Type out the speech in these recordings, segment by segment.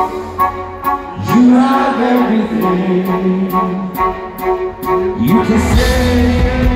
You have everything. You can say.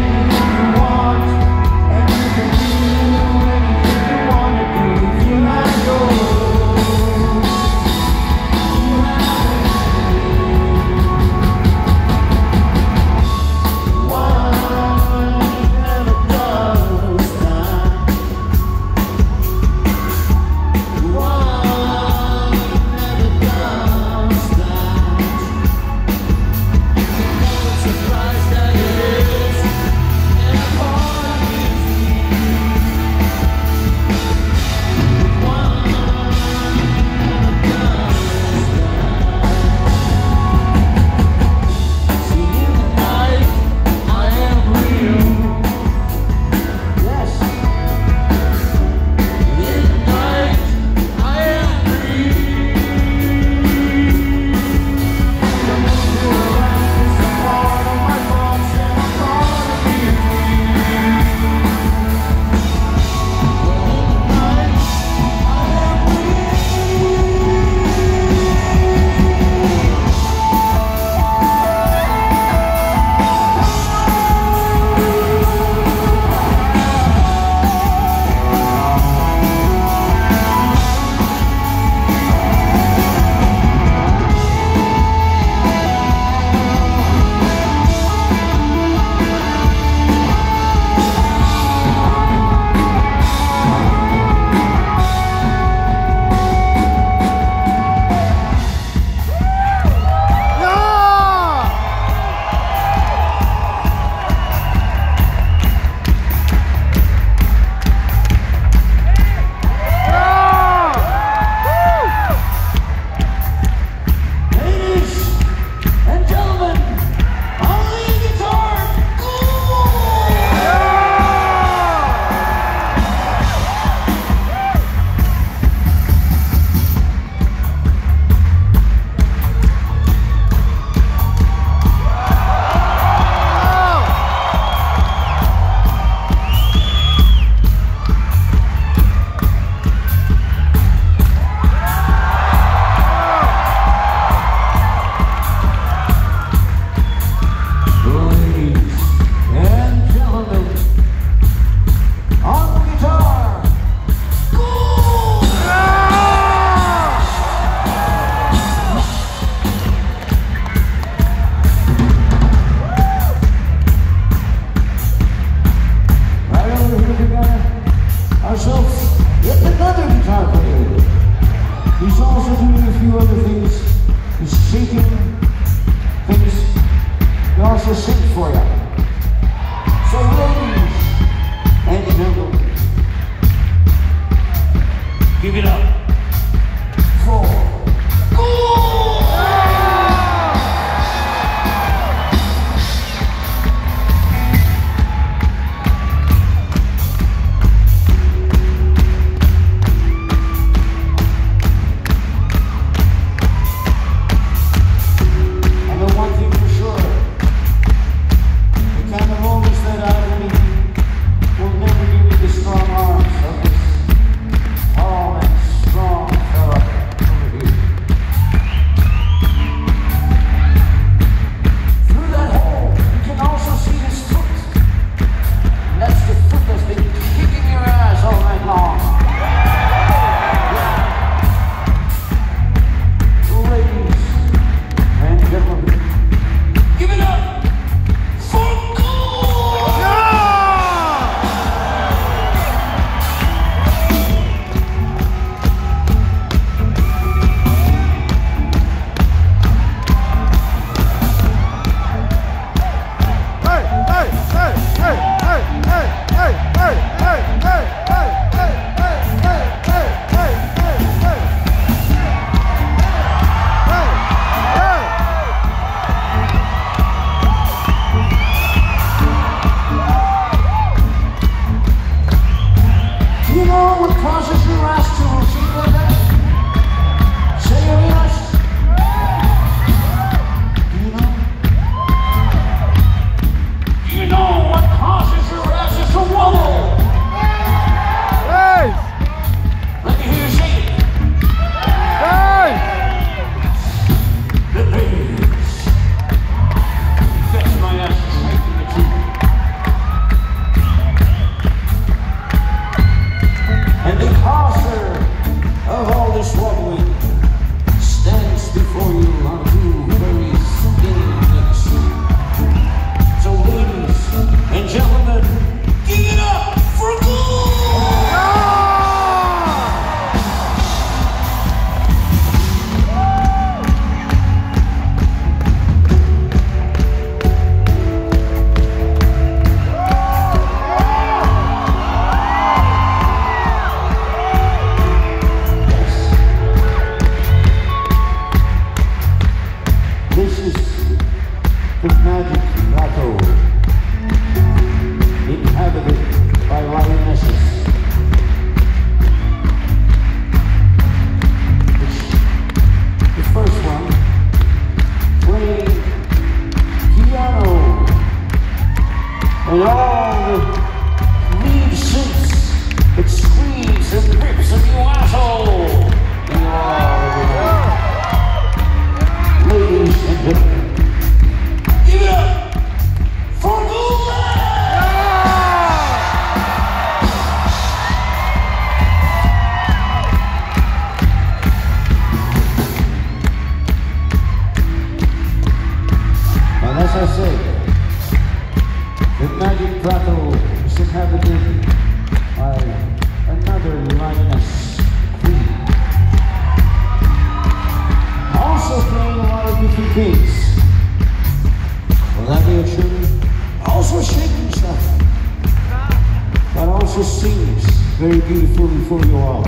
before you.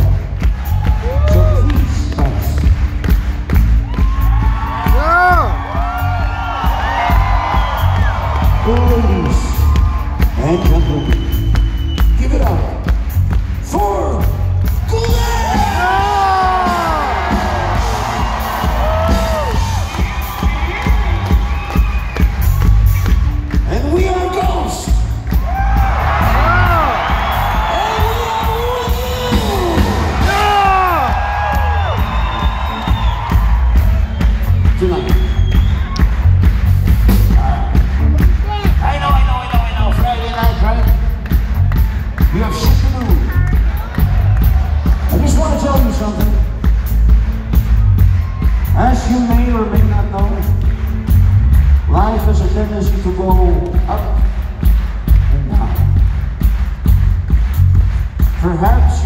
So please pass. Yeah. Ladies and gentlemen,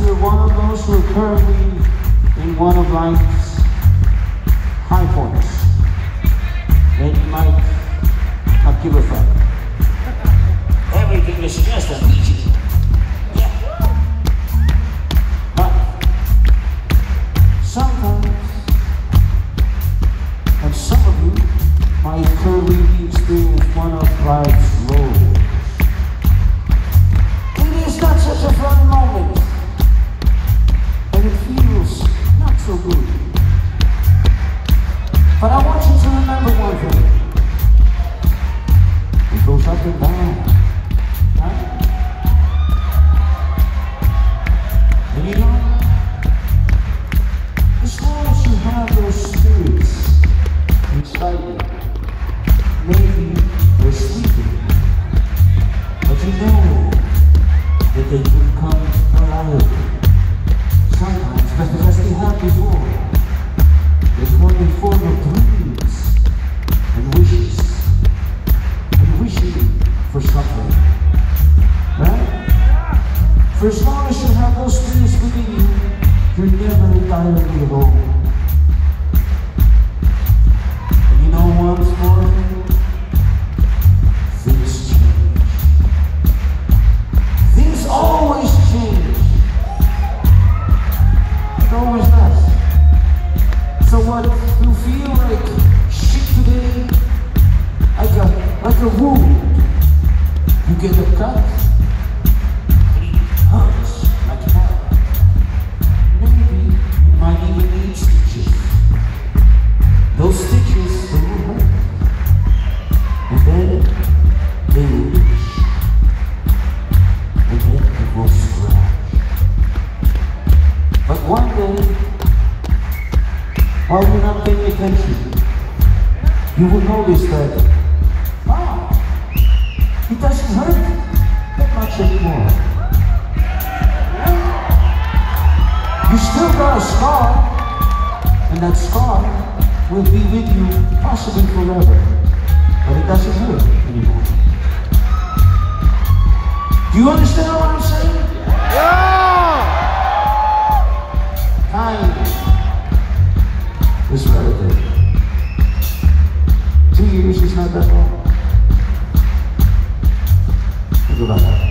you're one of those who are currently in one of life's high points, and you might not give a fuck. Everything is just an easy. But sometimes, and some of you might currently be in one of life's For as long as Maybe the head. But one day, while you're not paying attention, you will notice that, ah, it doesn't hurt that much anymore. You still got a scar, and that scar will be with you possibly forever. But it doesn't hurt anymore. Do you understand what I'm saying? Yeah! Time is relative. Two years is not that long. Think about that.